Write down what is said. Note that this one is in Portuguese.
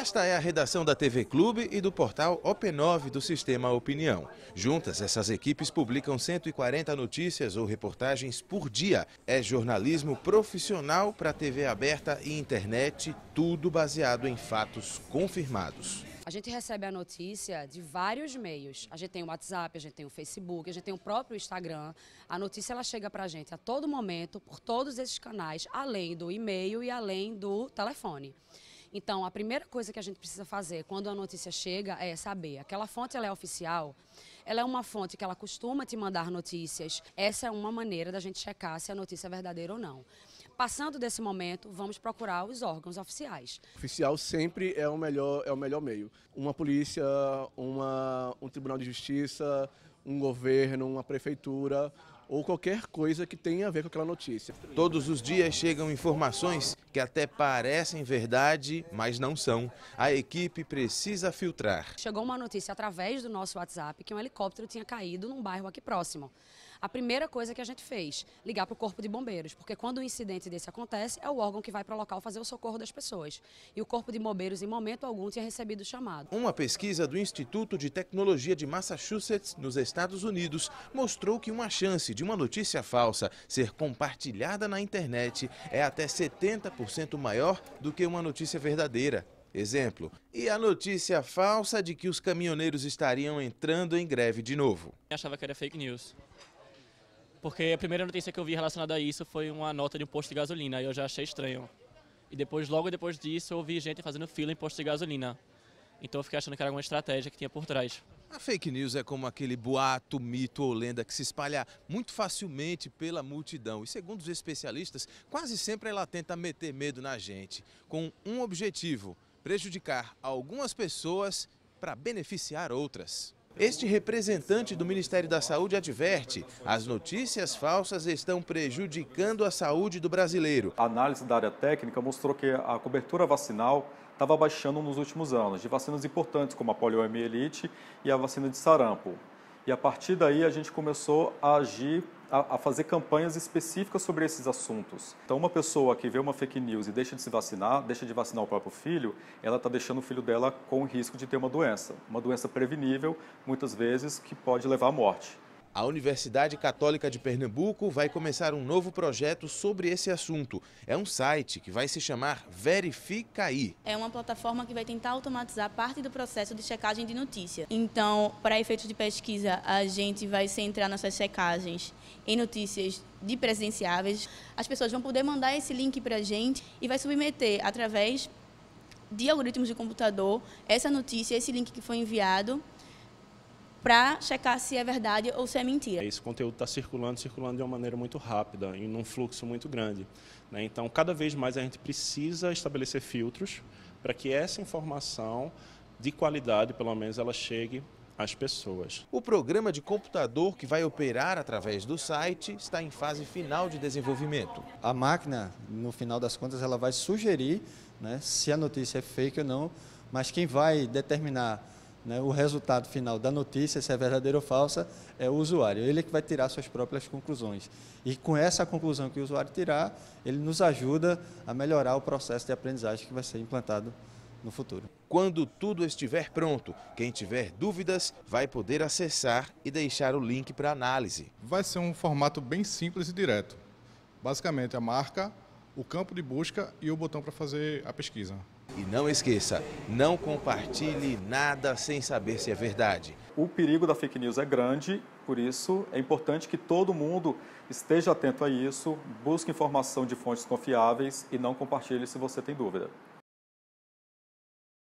Esta é a redação da TV Clube e do portal Op9 do Sistema Opinião. Juntas, essas equipes publicam 140 notícias ou reportagens por dia. É jornalismo profissional para TV aberta e internet, tudo baseado em fatos confirmados. A gente recebe a notícia de vários meios. A gente tem o WhatsApp, a gente tem o Facebook, a gente tem o próprio Instagram. A notícia ela chega para a gente a todo momento, por todos esses canais, além do e-mail e além do telefone. Então, a primeira coisa que a gente precisa fazer quando a notícia chega é saber, aquela fonte ela é oficial, ela é uma fonte que ela costuma te mandar notícias. Essa é uma maneira da gente checar se a notícia é verdadeira ou não. Passando desse momento, vamos procurar os órgãos oficiais. Oficial sempre é o melhor, é o melhor meio. Uma polícia, uma, um tribunal de justiça, um governo, uma prefeitura ou qualquer coisa que tenha a ver com aquela notícia. Todos os dias chegam informações que até parecem verdade, mas não são. A equipe precisa filtrar. Chegou uma notícia através do nosso WhatsApp que um helicóptero tinha caído num bairro aqui próximo. A primeira coisa que a gente fez, ligar para o Corpo de Bombeiros, porque quando um incidente desse acontece, é o órgão que vai para o local fazer o socorro das pessoas. E o Corpo de Bombeiros, em momento algum, tinha recebido o chamado. Uma pesquisa do Instituto de Tecnologia de Massachusetts, nos Estados Unidos, mostrou que uma chance de uma notícia falsa ser compartilhada na internet é até 70% maior do que uma notícia verdadeira. Exemplo, e a notícia falsa de que os caminhoneiros estariam entrando em greve de novo? Eu achava que era fake news porque a primeira notícia que eu vi relacionada a isso foi uma nota de um posto de gasolina, e eu já achei estranho. E depois, logo depois disso, eu vi gente fazendo fila em posto de gasolina. Então eu fiquei achando que era alguma estratégia que tinha por trás. A fake news é como aquele boato, mito ou lenda que se espalha muito facilmente pela multidão. E segundo os especialistas, quase sempre ela tenta meter medo na gente, com um objetivo: prejudicar algumas pessoas para beneficiar outras. Este representante do Ministério da Saúde adverte: as notícias falsas estão prejudicando a saúde do brasileiro. A análise da área técnica mostrou que a cobertura vacinal estava baixando nos últimos anos, de vacinas importantes como a poliomielite e a vacina de sarampo. E a partir daí a gente começou a agir a, a, fazer campanhas específicas sobre esses assuntos. Então, uma pessoa que vê uma fake news e deixa de se vacinar, deixa de vacinar o próprio filho, ela está deixando o filho dela com o risco de ter uma doença, uma doença prevenível, muitas vezes, que pode levar à morte. A Universidade Católica de Pernambuco vai começar um novo projeto sobre esse assunto. É um site que vai se chamar Verificaí. É uma plataforma que vai tentar automatizar parte do processo de checagem de notícia. Então, para efeitos de pesquisa, a gente vai centrar nossas checagens em notícias de presenciáveis. As pessoas vão poder mandar esse link para a gente e vai submeter através de algoritmos de computador essa notícia, esse link que foi enviado para checar se é verdade ou se é mentira. Esse conteúdo está circulando, circulando de uma maneira muito rápida e num fluxo muito grande. Né? Então, cada vez mais a gente precisa estabelecer filtros para que essa informação de qualidade, pelo menos, ela chegue às pessoas. O programa de computador que vai operar através do site está em fase final de desenvolvimento. A máquina, no final das contas, ela vai sugerir né, se a notícia é fake ou não, mas quem vai determinar né, o resultado final da notícia, se é verdadeira ou falsa, é o usuário. Ele que vai tirar suas próprias conclusões. E com essa conclusão que o usuário tirar, ele nos ajuda a melhorar o processo de aprendizagem que vai ser implantado no futuro. Quando tudo estiver pronto, quem tiver dúvidas vai poder acessar e deixar o link para análise. Vai ser um formato bem simples e direto. Basicamente, a marca, o campo de busca e o botão para fazer a pesquisa. E não esqueça, não compartilhe nada sem saber se é verdade. O perigo da fake news é grande, por isso é importante que todo mundo esteja atento a isso, busque informação de fontes confiáveis e não compartilhe se você tem dúvida.